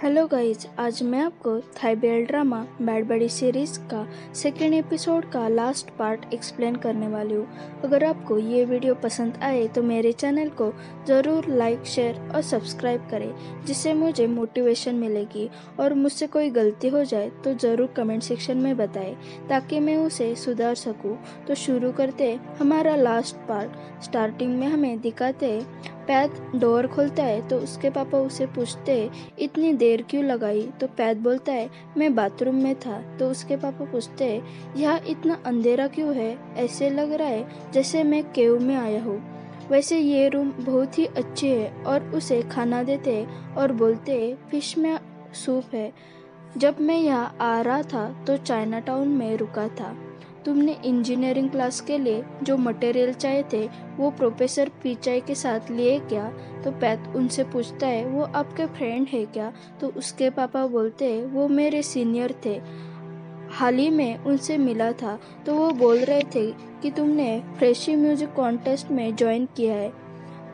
Hello guys आज मैं आपको थाईबेल ड्रामा बैड बड़ी सीरीज़ का सेकेंड एपिसोड का लास्ट पार्ट एक्सप्लेन करने वाली हूँ। अगर आपको ये वीडियो पसंद आए तो मेरे चैनल को ज़रूर लाइक शेयर और सब्सक्राइब करें, जिससे मुझे मोटिवेशन मिलेगी। और मुझसे कोई गलती हो जाए तो ज़रूर कमेंट सेक्शन में बताएँ, ताकि मैं उसे सुधार सकूँ। तो शुरू करते हमारा लास्ट पार्ट स्टार्टिंग में हमें दिखाते पैद डोर खोलता है तो उसके पापा उसे पूछते हैं इतनी देर क्यों लगाई? तो पैद बोलता है, मैं बाथरूम में था। तो उसके पापा पूछते यहाँ इतना अंधेरा क्यों है? ऐसे लग रहा है जैसे मैं केव में आया हूँ। वैसे ये रूम बहुत ही अच्छी है और उसे खाना देते और बोलते फ़िश में सूप है। जब मैं यहाँ आ रहा था तो चाइना टाउन में रुका था। तुमने इंजीनियरिंग क्लास के लिए जो मटेरियल चाहिए थे, वो प्रोफेसर पिचाई के साथ लिए क्या? तो पैथ उनसे पूछता है, वो आपके फ्रेंड है क्या? तो उसके पापा बोलते हैं, वो मेरे सीनियर थे। हाल ही में उनसे मिला था। तो वो बोल रहे थे कि तुमने फ्रेशी म्यूज़िक कॉन्टेस्ट में ज्वाइन किया है।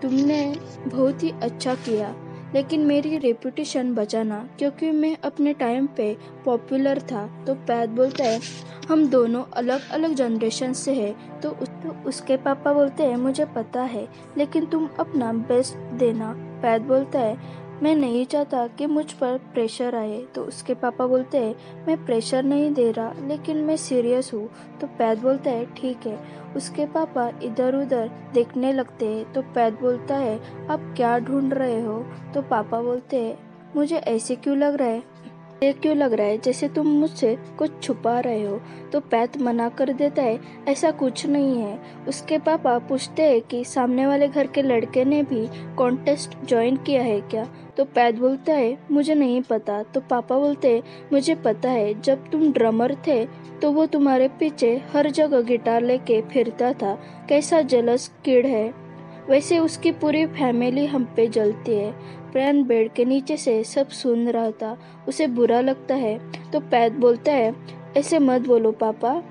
तुमने बहुत ही अच्छा किया। लेकिन मेरी रेपुटेशन बचाना क्योंकि मैं अपने टाइम पे पॉपुलर था तो पैद बोलता है हम दोनों अलग अलग जनरेशन से हैं। तो, उस, तो उसके पापा बोलते हैं मुझे पता है लेकिन तुम अपना बेस्ट देना। पैद बोलता है मैं नहीं चाहता कि मुझ पर प्रेशर आए। तो उसके पापा बोलते हैं, मैं प्रेशर नहीं दे रहा, लेकिन मैं सीरियस हूँ। तो पैद बोलता है, ठीक है। उसके पापा इधर उधर देखने लगते हैं। तो पैद बोलता है, आप क्या ढूंढ रहे हो? तो पापा बोलते हैं, मुझे ऐसे क्यों लग रहा है? ये क्यों लग रहा है जैसे तुम मुझसे कुछ छुपा रहे हो? तो पैत मना कर देता है, ऐसा कुछ नहीं है। उसके पापा पूछते हैं कि सामने वाले घर के लड़के ने भी कॉन्टेस्ट ज्वाइन किया है क्या? तो पैद बोलता है, मुझे नहीं पता। तो पापा बोलते हैं, मुझे पता है, जब तुम ड्रमर थे तो वो तुम्हारे पीछे हर जगह गिटार लेके फिरता था। कैसा जलस कीड़ है। वैसे उसकी पूरी फैमिली हम पे जलती है। प्रैन बेड के नीचे से सब सुन रहा था। उसे बुरा लगता है। तो पैद बोलता है, ऐसे मत बोलो पापा।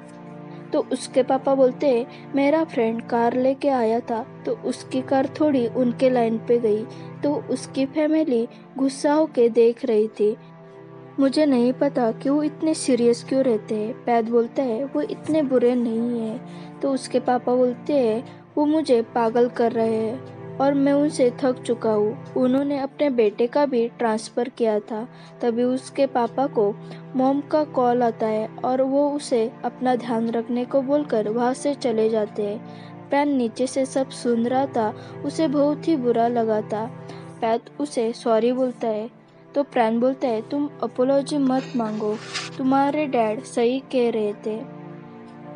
तो उसके पापा बोलते हैं, मेरा फ्रेंड कार लेके आया था। तो उसकी कार थोड़ी उनके लाइन पे गई। तो उसकी फैमिली गुस्सा होके देख रही थी। मुझे नहीं पता कि वो इतने सीरियस क्यों रहते हैं। पैद बोलता है, वो इतने बुरे नहीं है। तो उसके पापा बोलते हैं वो मुझे पागल कर रहे हैं और मैं उनसे थक चुका हूँ। उन्होंने अपने बेटे का भी ट्रांसफ़र किया था। तभी उसके पापा को मोम का कॉल आता है और वो उसे अपना ध्यान रखने को बोलकर वहाँ से चले जाते हैं। पैन नीचे से सब सुन रहा था। उसे बहुत ही बुरा लगा था। पैत उसे सॉरी बोलता है। तो प्रैन बोलता है, तुम अपोलॉजी मत मांगो। तुम्हारे डैड सही कह रहे थे।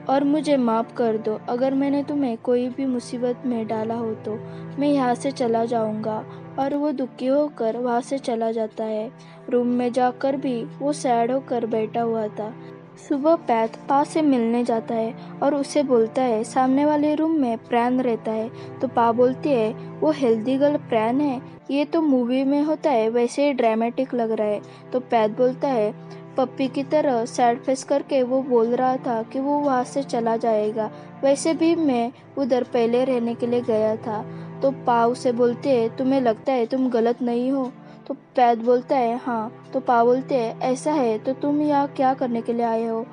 और मुझे माफ़ कर दो। अगर मैंने तुम्हें कोई भी मुसीबत में डाला हो तो मैं यहाँ से चला जाऊँगा और वो दुखी होकर वहाँ से चला जाता है। रूम में जाकर भी वो सैड होकर बैठा हुआ था। सुबह पैथ पा से मिलने जाता है और उसे बोलता है, सामने वाले रूम में प्रैन रहता है। तो पा बोलती है, वो हेल्दी गर्ल प्रैन है। ये तो मूवी में होता है, वैसे ही ड्रामेटिक लग रहा है। तो पैथ बोलता है पप्पी की तरह सैड फेस करके वो बोल रहा था कि वो वहाँ से चला जाएगा। वैसे भी मैं उधर पहले रहने के लिए गया था। तो पाव से बोलते हैं तुम्हें लगता है तुम गलत नहीं हो? तो पैद बोलता है हाँ। तो पा बोलते हैं, ऐसा है तो तुम यहाँ क्या करने के लिए आए हो?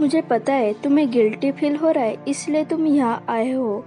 मुझे पता है, तुम्हें गिल्टी फील हो रहा है, इसलिए तुम यहाँ आए हो।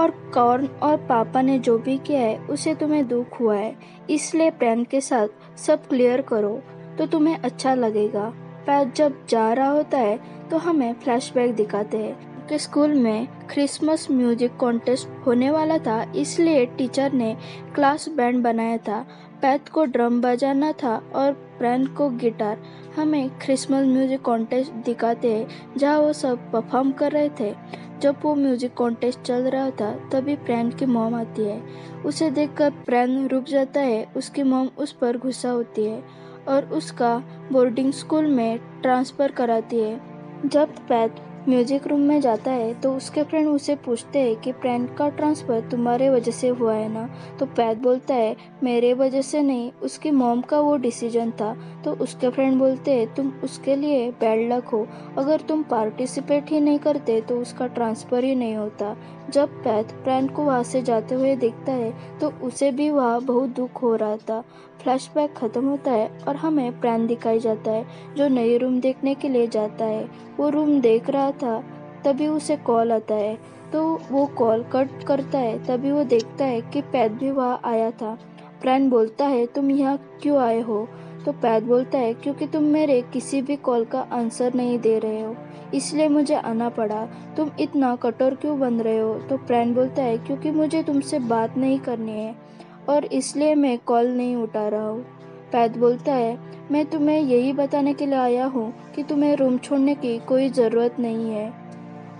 और कौन और पापा ने जो भी किया है, उसे तुम्हें दुख हुआ है। इसलिए प्रेम के साथ सब क्लियर करो। तो तुम्हें अच्छा लगेगा। पैद जब जा रहा होता है तो हमें फ्लैशबैक दिखाते हैं। कि स्कूल में क्रिसमस म्यूज़िक कॉन्टेस्ट होने वाला था, इसलिए टीचर ने क्लास बैंड बनाया था। पैथ को ड्रम बजाना था और प्रैन को गिटार हमें क्रिसमस म्यूज़िक कॉन्टेस्ट दिखाते हैं, जहाँ वो सब परफॉर्म कर रहे थे। जब वो म्यूज़िक कॉन्टेस्ट चल रहा था, तभी प्रैन की मोम आती है। उसे देखकर प्रैन रुक जाता है, उसकी मोम उस पर गुस्सा होती है। और उसका बोर्डिंग स्कूल में ट्रांसफ़र कराती है। जब पैथ म्यूज़िक रूम में जाता है तो उसके फ्रेंड उसे पूछते हैं कि फ्रेंड का ट्रांसफ़र तुम्हारे वजह से हुआ है ना? तो पैथ बोलता है, मेरे वजह से नहीं, उसकी मॉम का वो डिसीज़न था। तो उसके फ्रेंड बोलते हैं, तुम उसके लिए बैड लक हो। अगर तुम पार्टिसिपेट ही नहीं करते तो उसका ट्रांसफ़र ही नहीं होता। जब पैथ फ्रेंड को वहाँ से जाते हुए देखता है तो उसे भी वहाँ बहुत दुख हो रहा था। फ्लैशबैक ख़त्म होता है और हमें प्रैन दिखाई जाता है, जो नई रूम देखने के लिए जाता है। वो रूम देख रहा था, तभी उसे कॉल आता है। तो वो कॉल कट करता है, तभी वो देखता है कि पैद भी वहाँ आया था। प्रैन बोलता है, तुम यहाँ क्यों आए हो? तो पैद बोलता है, क्योंकि तुम मेरे किसी भी कॉल का आंसर नहीं दे रहे हो। इसलिए मुझे आना पड़ा। तुम इतना कठोर क्यों बन रहे हो? तो प्रैन बोलता है, क्योंकि मुझे तुमसे बात नहीं करनी है। और इसलिए मैं कॉल नहीं उठा रहा हूँ। पैद बोलता है, मैं तुम्हें यही बताने के लिए आया हूँ कि तुम्हें रूम छोड़ने की कोई ज़रूरत नहीं है।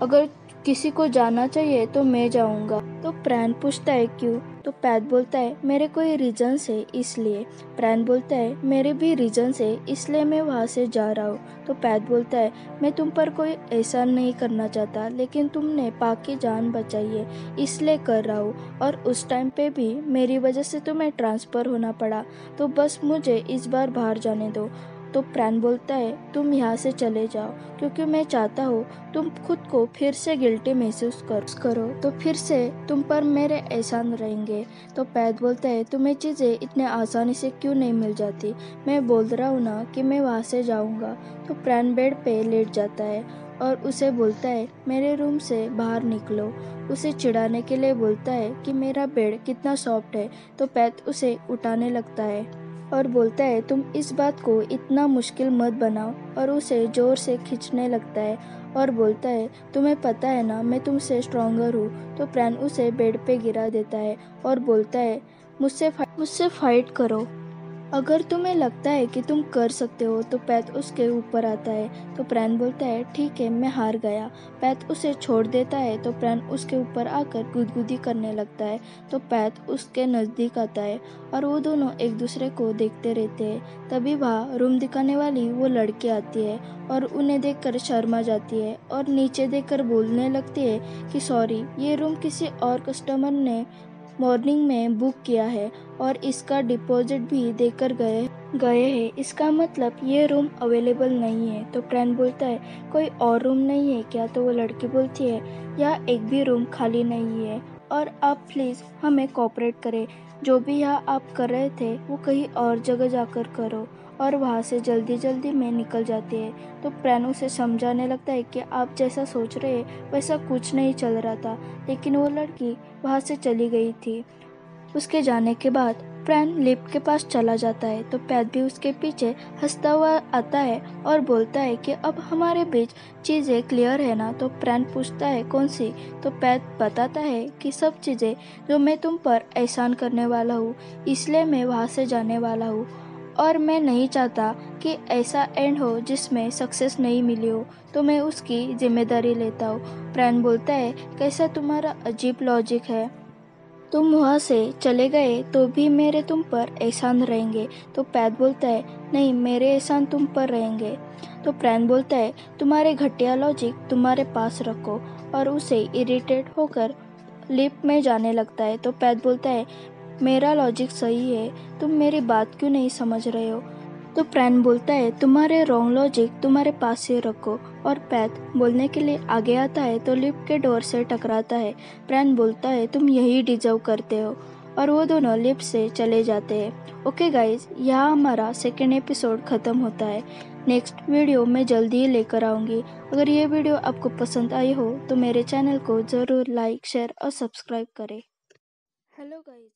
अगर किसी को जाना चाहिए तो मैं जाऊँगा। तो प्रैन पूछता है, क्यों? तो पैद बोलता है, मेरे कोई रीजन से इसलिए। प्रैन बोलता है, मेरे भी रीजन से इसलिए मैं वहाँ से जा रहा हूँ। तो पैद बोलता है, मैं तुम पर कोई एहसान नहीं करना चाहता, लेकिन तुमने पाक की जान बचाई है, इसलिए कर रहा हूँ। और उस टाइम पे भी मेरी वजह से तुम्हें ट्रांसफ़र होना पड़ा। तो बस मुझे इस बार बाहर जाने दो। तो प्रैन बोलता है, तुम यहाँ से चले जाओ, क्योंकि मैं चाहता हूँ तुम खुद को फिर से गिल्टी महसूस कर, करो। तो फिर से तुम पर मेरे एहसान रहेंगे। तो पैद बोलता है, तुम्हें चीज़ें इतने आसानी से क्यों नहीं मिल जाती? मैं बोल रहा हूँ ना कि मैं वहाँ से जाऊँगा। तो प्रैन बेड पे लेट जाता है और उसे बोलता है, मेरे रूम से बाहर निकलो। उसे चिढ़ाने के लिए बोलता है कि, मेरा बेड कितना सॉफ्ट है। तो पैद उसे उठाने लगता है। और बोलता है, तुम इस बात को इतना मुश्किल मत बनाओ और उसे ज़ोर से खींचने लगता है और बोलता है, तुम्हें पता है ना, मैं तुमसे स्ट्रॉन्गर हूँ तो प्रैन उसे बेड पे गिरा देता है और बोलता है, मुझसे मुझसे फाइट करो। अगर तुम्हें लगता है कि तुम कर सकते हो तो पैत उसके ऊपर आता है। तो प्रैन बोलता है, ठीक है, मैं हार गया। पैत उसे छोड़ देता है तो प्रैन उसके ऊपर आकर गुदगुदी करने लगता है। तो पैत उसके नज़दीक आता है और वो दोनों एक दूसरे को देखते रहते हैं। तभी वहाँ रूम दिखाने वाली वो लड़की आती है और उन्हें देखकर शर्मा जाती है और नीचे देखकर बोलने लगती है कि, सॉरी, ये रूम किसी और कस्टमर ने मॉर्निंग में बुक किया है और इसका डिपॉजिट भी देकर गए गए हैं। इसका मतलब ये रूम अवेलेबल नहीं है। तो फ्रेंड बोलता है, कोई और रूम नहीं है क्या? तो वो लड़की बोलती है, या एक भी रूम खाली नहीं है। और आप प्लीज़ हमें कॉपरेट करें। जो भी यहाँ आप कर रहे थे, वो कहीं और जगह जाकर करो। और वहाँ से जल्दी जल्दी में निकल जाती है। तो प्रैन उसे समझाने लगता है कि आप जैसा सोच रहे हैं, वैसा कुछ नहीं चल रहा था। लेकिन वो लड़की वहाँ से चली गई थी। उसके जाने के बाद प्रैन लिप के पास चला जाता है। तो पैद भी उसके पीछे हंसता हुआ आता है और बोलता है कि अब हमारे बीच चीज़ें क्लियर है ना? तो प्रैन पूछता है, कौन सी? तो पैद बताता है कि सब चीज़ें जो मैं तुम पर एहसान करने वाला हूँ, इसलिए मैं वहाँ से जाने वाला हूँ। और मैं नहीं चाहता कि ऐसा एंड हो जिसमें सक्सेस नहीं मिली हो तो मैं उसकी ज़िम्मेदारी लेता हूँ। प्रैन बोलता है, कैसा तुम्हारा अजीब लॉजिक है? तुम वहाँ से चले गए तो भी मेरे तुम पर एहसान रहेंगे। तो पैद बोलता है, नहीं, मेरे एहसान तुम पर रहेंगे। तो प्रैन बोलता है, तुम्हारे घटिया लॉजिक तुम्हारे पास रखो और उसे इरिटेट होकर लिप में जाने लगता है। तो पैद बोलता है मेरा लॉजिक सही है, तुम मेरी बात क्यों नहीं समझ रहे हो? तो प्रैन बोलता है, तुम्हारे रॉन्ग लॉजिक तुम्हारे पास ही रखो। और पैथ बोलने के लिए आगे आता है तो लिफ्ट के डोर से टकराता है। प्रैन बोलता है, तुम यही डिजर्व करते हो। और वो दोनों लिफ्ट से चले जाते हैं। ओके गाइज़ यहाँ हमारा सेकेंड एपिसोड ख़त्म होता है। नेक्स्ट वीडियो मैं जल्दी ही लेकर आऊँगी। अगर ये वीडियो आपको पसंद आई हो तो मेरे चैनल को ज़रूर लाइक शेयर और सब्सक्राइब करें। Hello guys